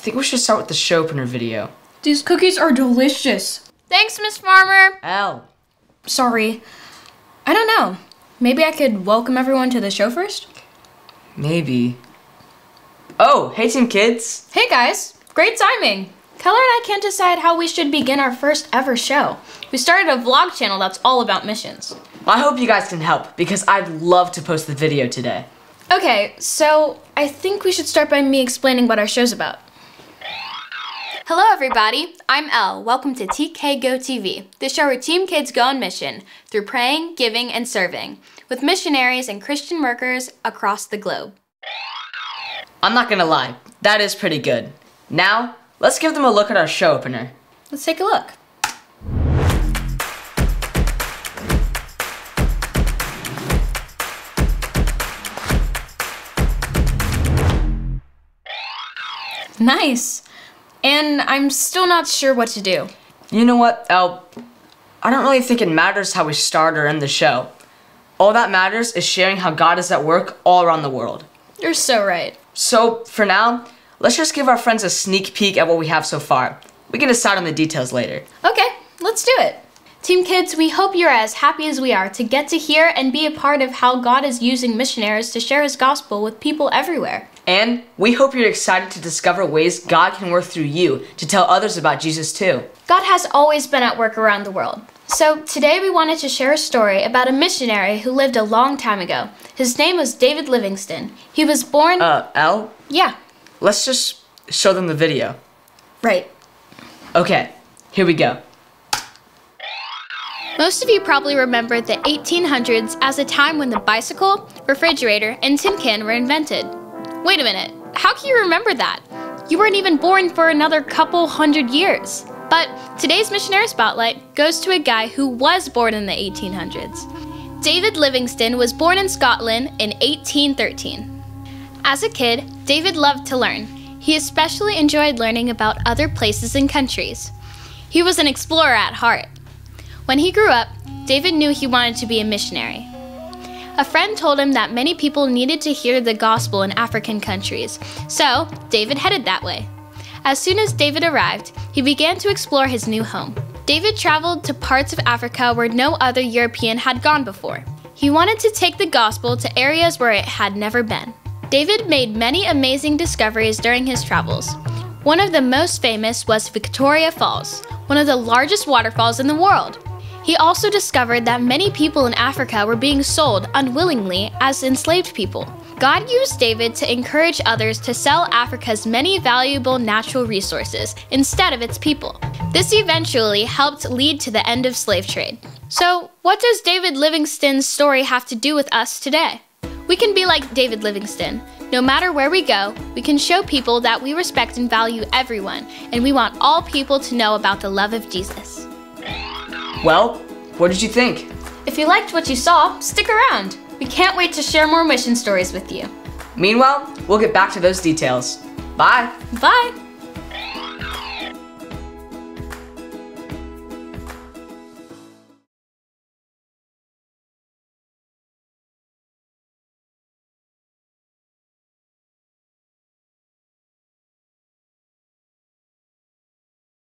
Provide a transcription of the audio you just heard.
think we should start with the show opener video. These cookies are delicious. Thanks, Miss Farmer. Al. Sorry. I don't know. Maybe I could welcome everyone to the show first? Maybe. Oh, hey Team Kids. Hey guys, great timing. Keller and I can't decide how we should begin our first ever show. We started a vlog channel that's all about missions. Well, I hope you guys can help because I'd love to post the video today. Okay, so I think we should start by me explaining what our show's about. Hello, everybody. I'm Elle. Welcome to TK Go TV, the show where Team Kids go on mission through praying, giving, and serving with missionaries and Christian workers across the globe. I'm not gonna lie, that is pretty good. Now, let's give them a look at our show opener. Let's take a look. Nice. And I'm still not sure what to do. You know what, Al? I don't really think it matters how we start or end the show. All that matters is sharing how God is at work all around the world. You're so right. So, for now, let's just give our friends a sneak peek at what we have so far. We can decide on the details later. Okay, let's do it. Team Kids, we hope you're as happy as we are to get to hear and be a part of how God is using missionaries to share His gospel with people everywhere. And we hope you're excited to discover ways God can work through you to tell others about Jesus too. God has always been at work around the world. So today we wanted to share a story about a missionary who lived a long time ago. His name was David Livingstone. He was born. Uh, Al, yeah, let's just show them the video. right. Okay, here we go. Most of you probably remember the 1800s as a time when the bicycle, refrigerator, and tin can were invented. Wait a minute, how can you remember that? You weren't even born for another couple hundred years. But today's missionary spotlight goes to a guy who was born in the 1800s. David Livingstone was born in Scotland in 1813. As a kid, David loved to learn. He especially enjoyed learning about other places and countries. He was an explorer at heart. When he grew up, David knew he wanted to be a missionary. A friend told him that many people needed to hear the gospel in African countries, so David headed that way. As soon as David arrived, he began to explore his new home. David traveled to parts of Africa where no other European had gone before. He wanted to take the gospel to areas where it had never been. David made many amazing discoveries during his travels. One of the most famous was Victoria Falls, one of the largest waterfalls in the world. He also discovered that many people in Africa were being sold unwillingly as enslaved people. God used David to encourage others to sell Africa's many valuable natural resources instead of its people. This eventually helped lead to the end of slave trade. So, what does David Livingstone's story have to do with us today? We can be like David Livingstone. No matter where we go, we can show people that we respect and value everyone, and we want all people to know about the love of Jesus. Well, what did you think? If you liked what you saw, stick around. We can't wait to share more mission stories with you. Meanwhile, we'll get back to those details. Bye! Bye!